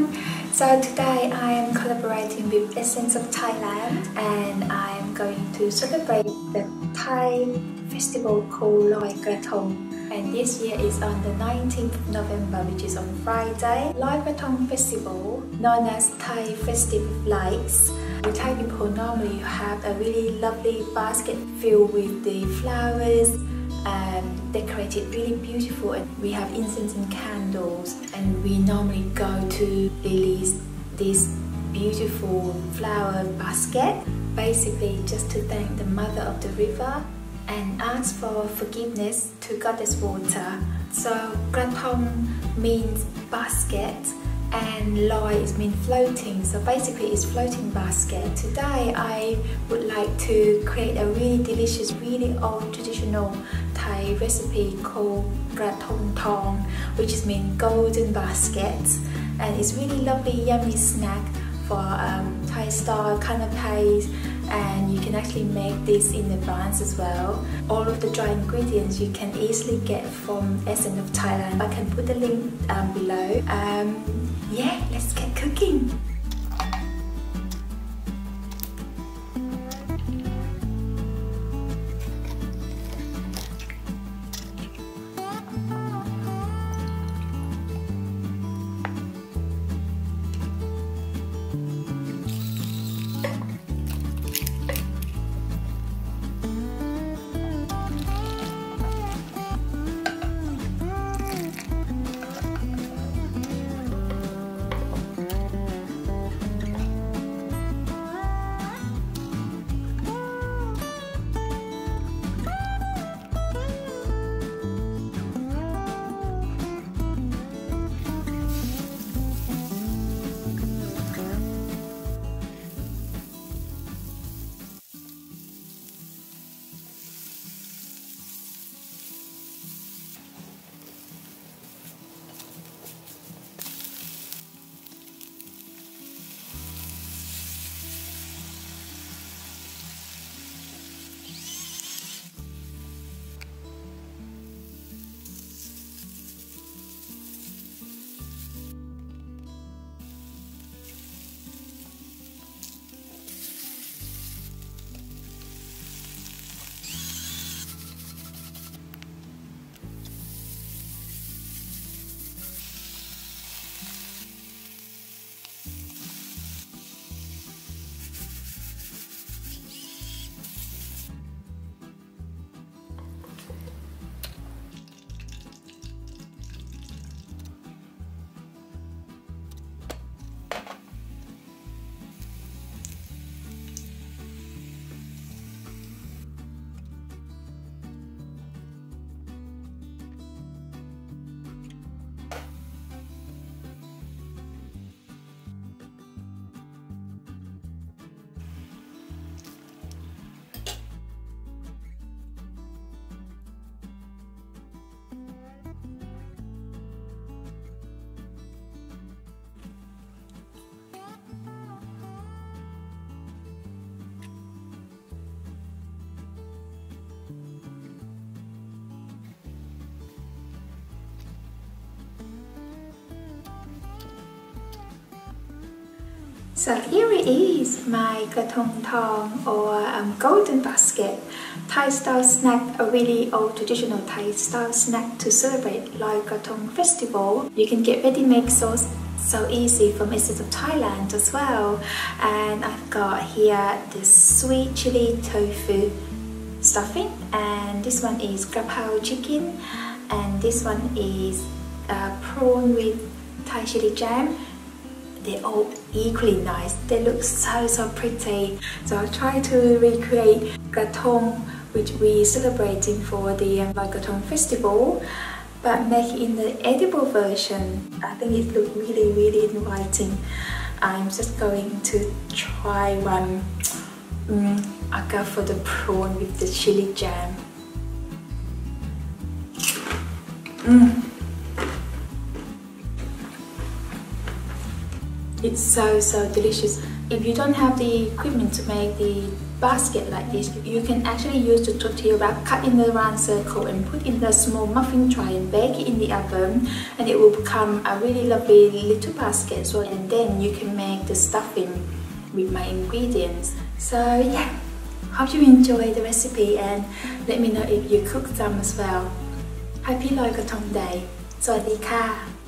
everyone! So today I am collaborating with Essence of Thailand and I am going to celebrate the Thai festival called Loi Krathong and this year is on the 19th of November which is on Friday. Loi Krathong festival known as Thai Festive Lights the Thai people normally have a really lovely basket filled with the flowers and decorated really beautiful and we have incense and candles and we normally go to release this beautiful flower basket basically just to thank the mother of the river and ask for forgiveness to goddess water. So krathong means basket and loi is mean floating. So basically it's floating basket. Today I would like to create a really delicious really old traditional Thai recipe called Krathong Tong, which is mean golden basket and it's really lovely yummy snack for um, Thai style canapes and you can actually make this in advance as well. All of the dry ingredients you can easily get from Essence of Thailand. I can put the link um, below. Um, yeah, let's get cooking. So here it is, my krathong thong or um, golden basket. Thai style snack, a really old traditional Thai style snack to celebrate Loi Krathong festival. You can get ready-made sauce so easy from Essence of Thailand as well. And I've got here this sweet chili tofu stuffing and this one is grapao chicken and this one is uh, prawn with Thai chili jam they're all equally nice. They look so, so pretty. So I try to recreate Krathong, which we celebrating for the um, Krathong festival, but make in the edible version. I think it looks really, really inviting. I'm just going to try one. Mm, I go for the prawn with the chili jam. Mm. It's so, so delicious. If you don't have the equipment to make the basket like this. You can actually use the tortilla wrap, cut in the round circle and put in the small muffin tray and bake it in the oven and it will become a really lovely little basket. So and then you can make the stuffing with my ingredients. So yeah, hope you enjoy the recipe and let me know if you cook some as well. Happy Loi Krathong Day สวัสดีค่ะ